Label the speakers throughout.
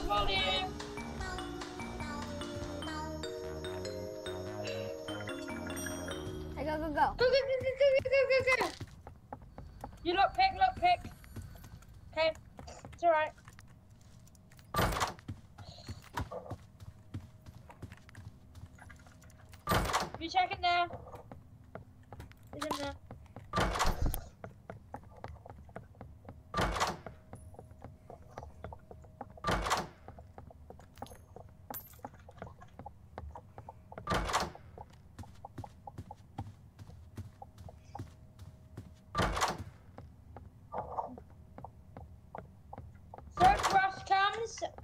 Speaker 1: the volume.
Speaker 2: Go, go, go.
Speaker 1: Go, go, go, go, go, go, go, go. You lock pick, lock pick. Okay, it's alright. You check in there. It's in there.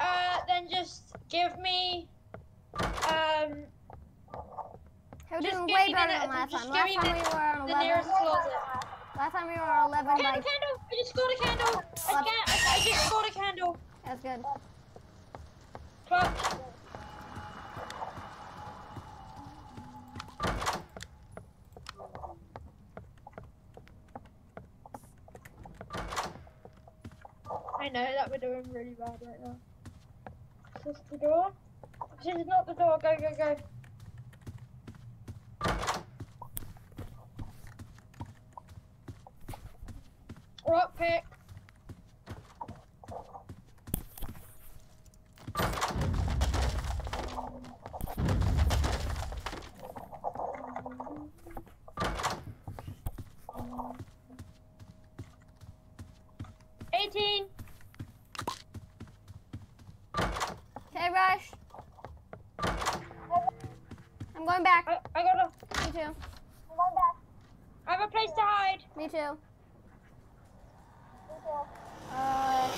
Speaker 1: Uh, then just give me, um,
Speaker 2: we're
Speaker 1: Just
Speaker 2: doing
Speaker 1: give
Speaker 2: way
Speaker 1: me
Speaker 2: better than last time. Last time we were on
Speaker 1: the
Speaker 2: 11.
Speaker 1: nearest closet.
Speaker 2: Last time we were on 11
Speaker 1: Candle,
Speaker 2: like,
Speaker 1: candle! I just scored a candle! I, can't, I, I just scored a candle!
Speaker 2: that's good.
Speaker 1: Clutch! I know that we're doing really bad right now. Is this the door? This is not the door, go, go, go. Lock pick. Eighteen.
Speaker 2: Okay, Rush. I'm going back.
Speaker 1: I, I got a.
Speaker 2: Me too.
Speaker 1: I have a place to hide.
Speaker 2: Me too. Uh,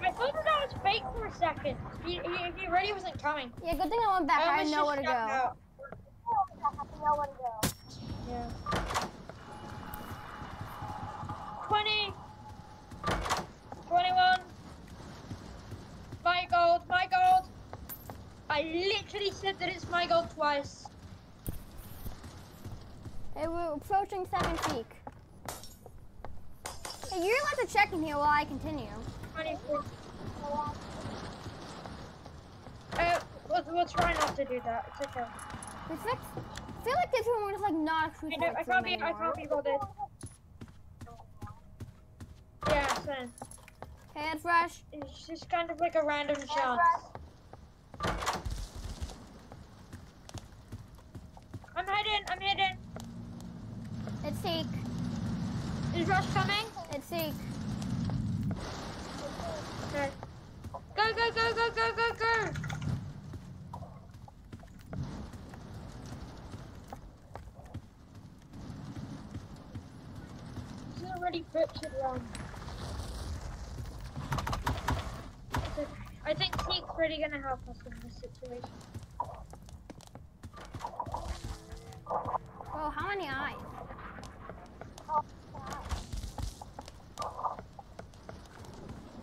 Speaker 1: I thought that that was fake for a second. He, he, he really wasn't coming.
Speaker 2: yeah, good thing I went back. I
Speaker 1: almost
Speaker 2: didn't know where to go.
Speaker 1: Yeah. I literally said that it's my gold twice.
Speaker 2: Hey, we're approaching second peak. Hey, you're allowed to check in here while I continue.
Speaker 1: 24. Uh, we'll, we'll try not to do that. It's okay.
Speaker 2: We fixed. I feel like this room is like not a
Speaker 1: I,
Speaker 2: crucial
Speaker 1: don't, I can't be, I can't be bothered. Yeah, same.
Speaker 2: Okay, it's Rush.
Speaker 1: It's just kind of like a random chance. Hidden, I'm hidden.
Speaker 2: It's Seek.
Speaker 1: Is Rush coming?
Speaker 2: It's Seek.
Speaker 1: Okay. Go, go, go, go, go, go, go! He's already pictured one. Okay. I think Seek's really gonna help us in this situation.
Speaker 2: Oh, how many eyes?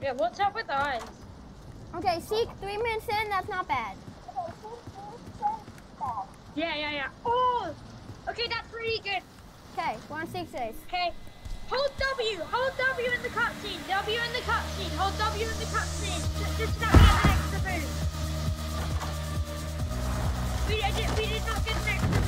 Speaker 1: Yeah, what's up with the eyes?
Speaker 2: Okay, Seek, three minutes in, that's not bad.
Speaker 1: Yeah, yeah, yeah. Oh! Okay, that's pretty good.
Speaker 2: Okay, we're on Seek phase.
Speaker 1: Okay. Hold W. Hold W in the cutscene. W in the cutscene. Hold W in the cutscene. Just, just we get an extra boost. We did, we did not get an extra boost.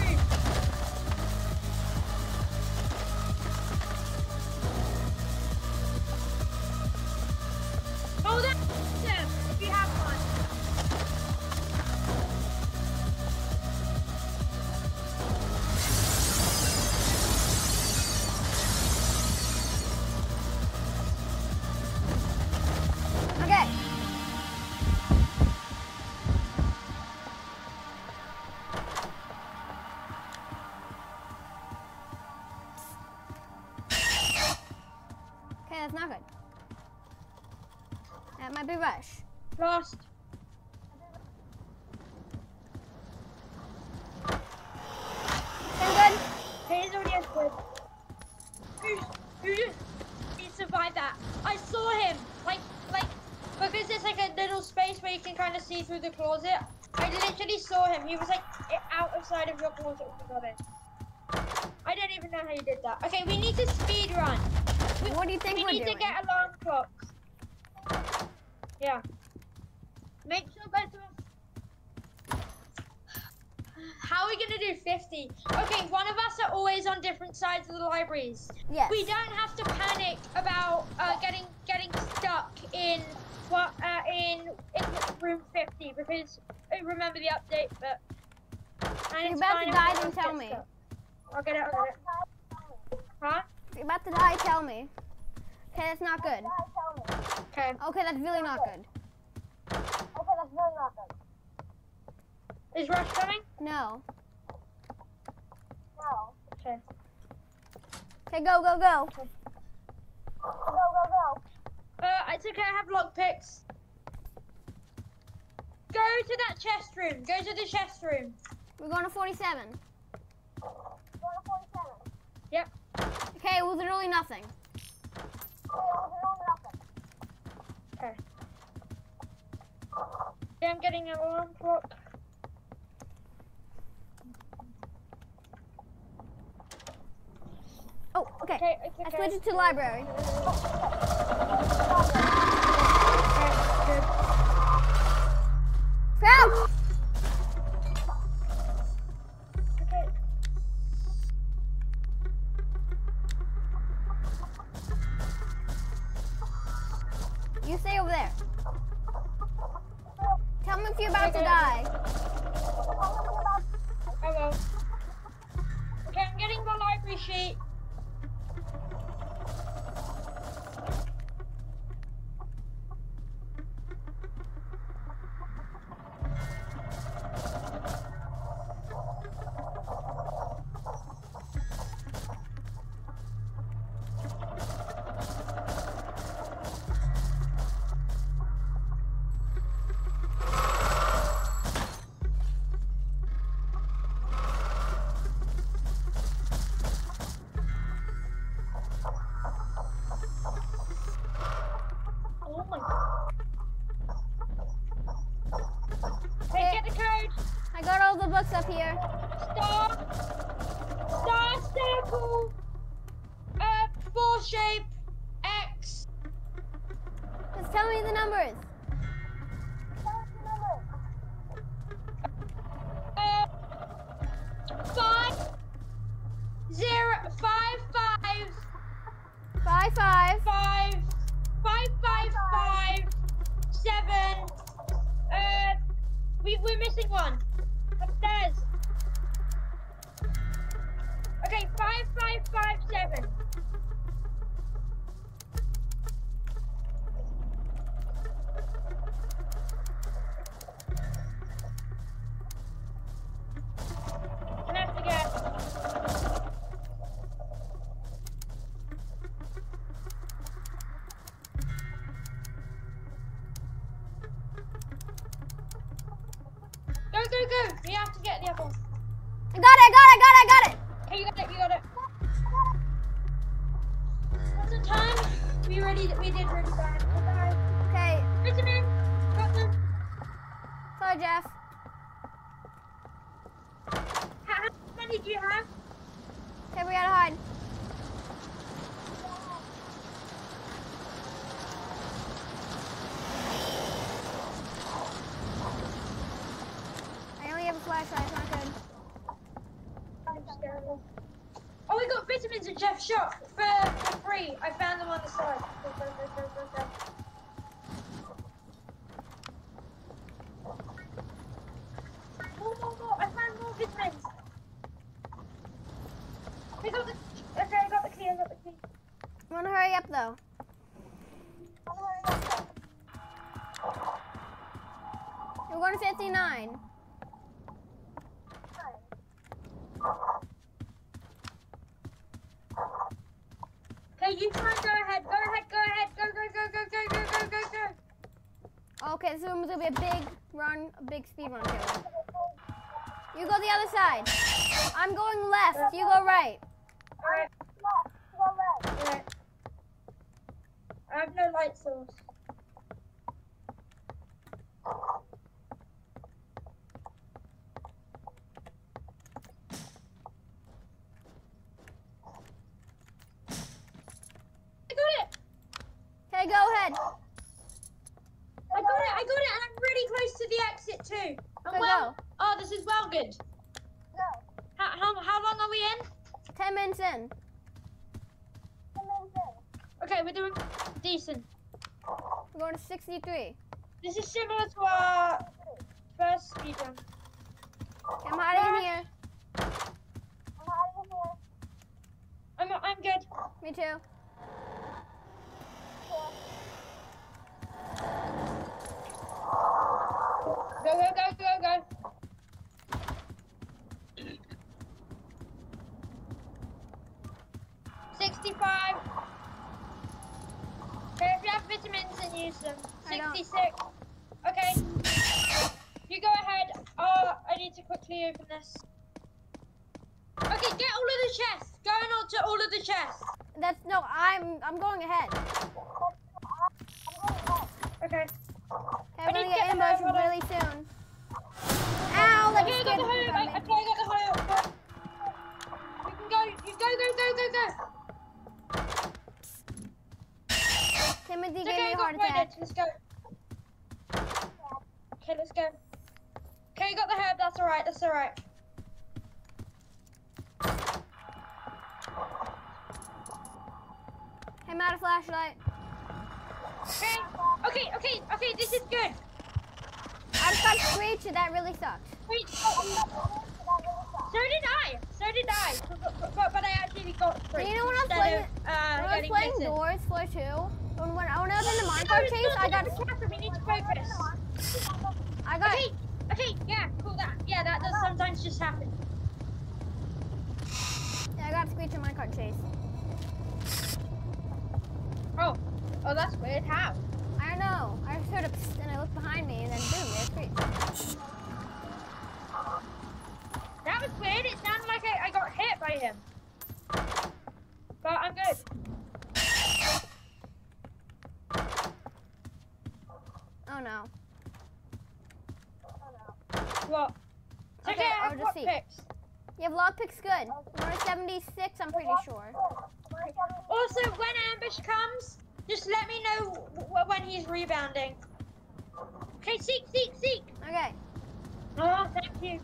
Speaker 1: Lost.
Speaker 2: Good.
Speaker 1: He's already has good. Who, who just, he survived that. I saw him, like, like, because it's like a little space where you can kind of see through the closet. I literally saw him. He was like out of your closet when we got in. I don't even know how you did that. Okay, we need to speed run. We,
Speaker 2: What do you think
Speaker 1: we need
Speaker 2: doing?
Speaker 1: to get alarm clocks. Yeah. Make sure both of us. How are we gonna do 50? Okay, one of us are always on different sides of the libraries.
Speaker 2: Yes.
Speaker 1: We don't have to panic about uh, getting getting stuck in what uh, in in room 50 because I remember the update, but.
Speaker 2: You're about to die, then tell me.
Speaker 1: stuck. I'll get it. I'll get it. Huh?
Speaker 2: You're about to die, tell me. Okay, that's not good.
Speaker 1: Okay.
Speaker 2: Okay, that's really not good.
Speaker 1: Is Rush coming?
Speaker 2: No. No.
Speaker 1: Okay.
Speaker 2: Okay, go, go, go. Go, go, go.
Speaker 1: Uh, it's okay. I have lockpicks. Go to that chest room. Go to the chest room.
Speaker 2: We're going to 47. Going to forty-seven.
Speaker 1: Yep.
Speaker 2: Okay, it was literally nothing.
Speaker 1: Okay. Yeah, I'm getting an alarm clock.
Speaker 2: Oh, okay.
Speaker 1: Okay, it's
Speaker 2: I
Speaker 1: okay.
Speaker 2: switched it to library.
Speaker 1: Okay, good.
Speaker 2: Crouch! Got all the books up here.
Speaker 1: Star. Star circle. Uh, four shape. X.
Speaker 2: Just tell me the numbers.
Speaker 1: How how many do you have?
Speaker 2: Okay, we gotta hide. I only have a flashlight, it's not good.
Speaker 1: Oh, we got vitamins at Jeff's shop for, for free. I found them on the side. Go, go, go, go, go, go. More, more, more. I found more vitamins. We got the. Okay, I got the key. I got the key.
Speaker 2: I wanna hurry up though. We're going to 59.
Speaker 1: Okay, you try go ahead. Go ahead. Go ahead. Go, go, go, go, go, go, go, go, go.
Speaker 2: Okay, this room is gonna be a big run, a big speed run here. You go the other side. I'm going left. You go right.
Speaker 1: I got it.
Speaker 2: Okay, go ahead.
Speaker 1: I got it, I got it, and I'm really close to the exit
Speaker 2: too. I'm go,
Speaker 1: well. Go. Oh, this
Speaker 2: is well good. C3.
Speaker 1: This is similar to our first speedrun.
Speaker 2: I'm out of here.
Speaker 1: I'm here. I'm, I'm good.
Speaker 2: Me too.
Speaker 1: Go, go, go, go, go. Sixty-five. If you have vitamins, then use them.
Speaker 2: I don't.
Speaker 1: Sixty-six. Okay. You go ahead. Oh, I need to quickly open this. Okay, get all of the chests. Going on to all of the chests.
Speaker 2: That's no. I'm I'm going ahead.
Speaker 1: Okay.
Speaker 2: Okay, I'm gonna get
Speaker 1: get
Speaker 2: ambushed
Speaker 1: herd, hold on.
Speaker 2: really soon. Ow! That
Speaker 1: Okay, I
Speaker 2: just Timothy
Speaker 1: It's
Speaker 2: gave
Speaker 1: okay,
Speaker 2: me a heart attack.
Speaker 1: Let's go. Okay, let's go. Okay, you got the herb. That's alright. That's alright.
Speaker 2: Hey, I'm out of flashlight.
Speaker 1: Okay. Okay, okay, okay. This is good.
Speaker 2: I screeched and that really sucks.
Speaker 1: Wait. Oh. So did I. So did I. But, but, but, I actually got three.
Speaker 2: You know when I was
Speaker 1: instead
Speaker 2: playing,
Speaker 1: of, uh,
Speaker 2: when I was playing. Doors Floor 2, when, when, I was in the
Speaker 1: minecart
Speaker 2: chase, I got,
Speaker 1: the Catherine, We need to focus.
Speaker 2: I got,
Speaker 1: Okay. Okay. Yeah. Cool. That. Yeah. That does sometimes just happen.
Speaker 2: yeah, I got screeched in minecart chase.
Speaker 1: Oh. Oh, that's weird. How?
Speaker 2: I don't know. I just heard a psst and I looked behind me and then boom, there's screech.
Speaker 1: That was weird. It sounded like I, I got hit by him. But I'm good.
Speaker 2: Oh no.
Speaker 1: What? It's
Speaker 2: Okay,
Speaker 1: okay, I
Speaker 2: I'll
Speaker 1: have
Speaker 2: just see.
Speaker 1: lockpicks.
Speaker 2: Lockpicks good. We're at 76, I'm pretty sure.
Speaker 1: Also, when ambush comes, just let me know when he's rebounding. Okay, seek, seek, seek.
Speaker 2: Okay.
Speaker 1: Oh, thank you.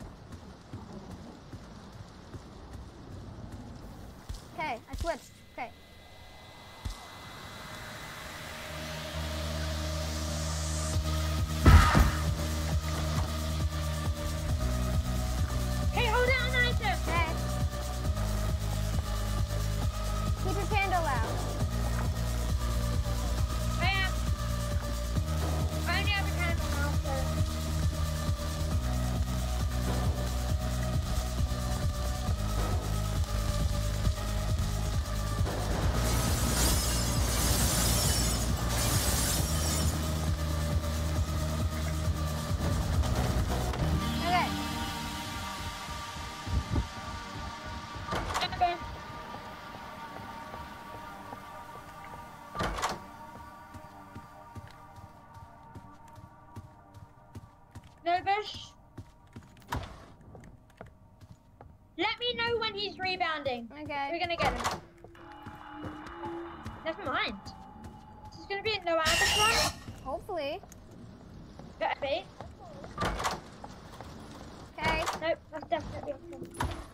Speaker 1: Rebounding. We're gonna get him. Never mind. This is gonna be a no one.
Speaker 2: Hopefully.
Speaker 1: Better be.
Speaker 2: Okay.
Speaker 1: Nope, that's definitely a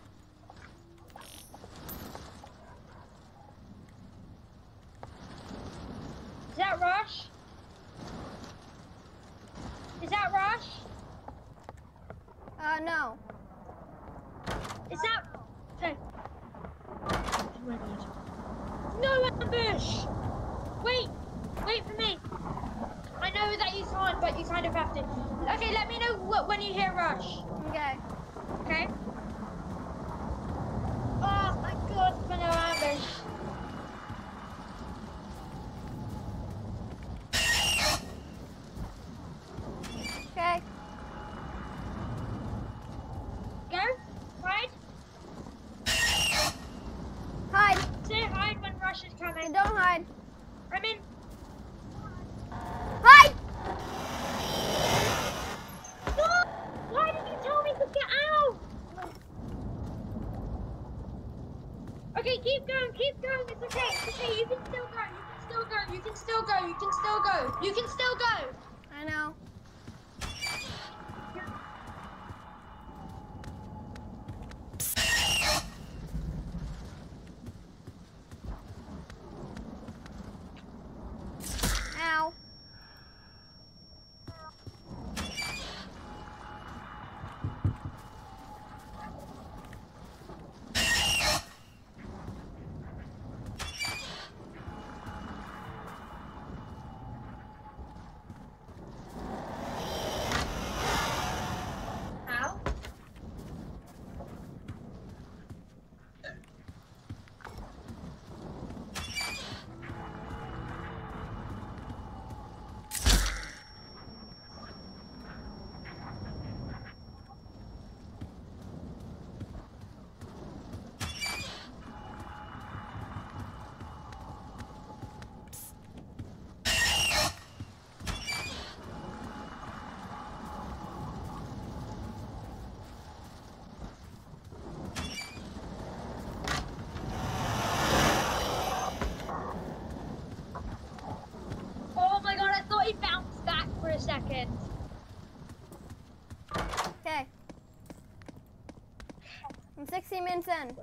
Speaker 2: minutes in.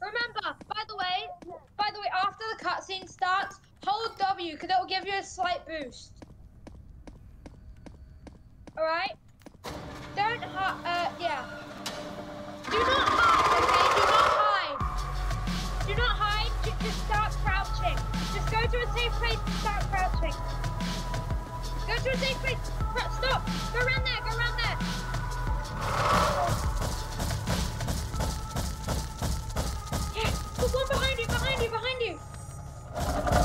Speaker 1: Remember, by the way, by the way, after the cutscene starts, hold W, because it'll give you a slight boost. Alright? Don't uh, yeah. Do not hide, okay? Do not hide. Do not hide, just start crouching. Just go to a safe place and start crouching. Go to a safe place. Stop! Go around there, go around there. you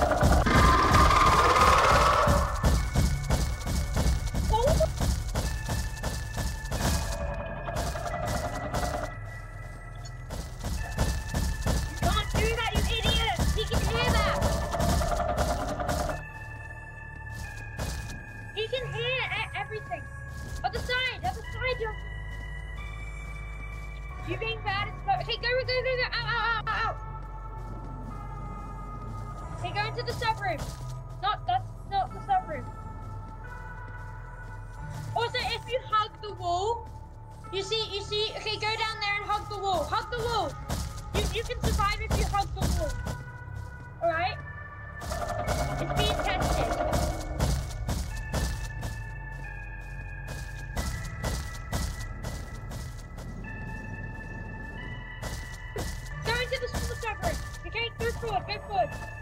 Speaker 1: Bigfoot! Bigfoot!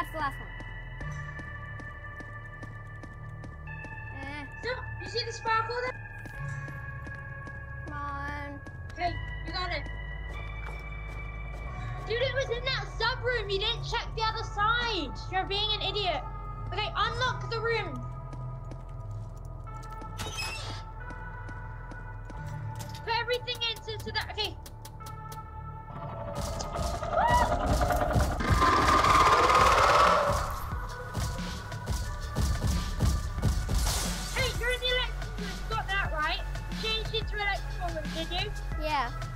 Speaker 1: That's the
Speaker 2: last one. Eh.
Speaker 1: Look, you see the sparkle there?
Speaker 2: Come on.
Speaker 1: Hey, you got it. Dude, it was in that sub room. You didn't check the other side. You're being an idiot. Okay, unlock the room. did you?
Speaker 2: Yeah.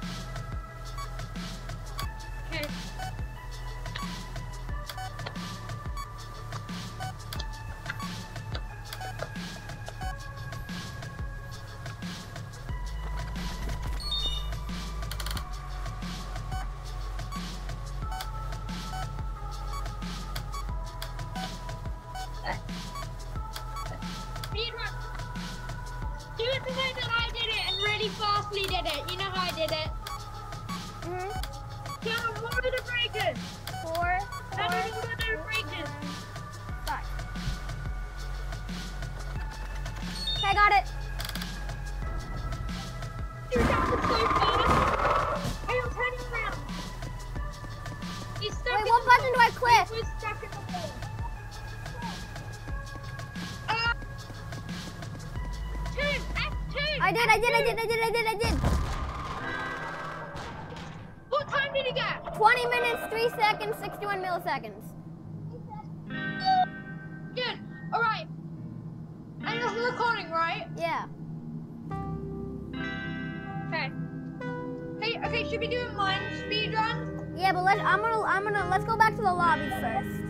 Speaker 1: Okay, should we do a mine speed run?
Speaker 2: Yeah, but let I'm gonna I'm gonna let's go back to the lobby first.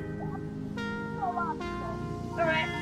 Speaker 1: All right.